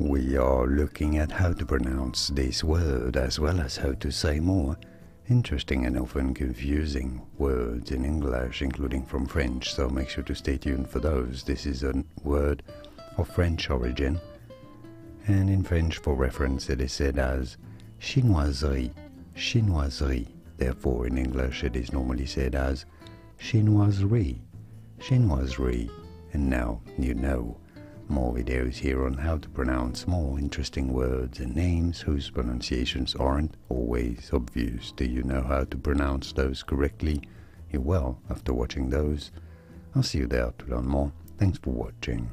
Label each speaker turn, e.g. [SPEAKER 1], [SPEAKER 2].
[SPEAKER 1] We are looking at how to pronounce this word as well as how to say more interesting and often confusing words in English, including from French, so make sure to stay tuned for those. This is a word of French origin, and in French, for reference, it is said as chinoiserie, chinoiserie. Therefore, in English, it is normally said as chinoiserie, chinoiserie. And now you know more videos here on how to pronounce more interesting words and names whose pronunciations aren't always obvious. Do you know how to pronounce those correctly? You will after watching those. I'll see you there to learn more. Thanks for watching.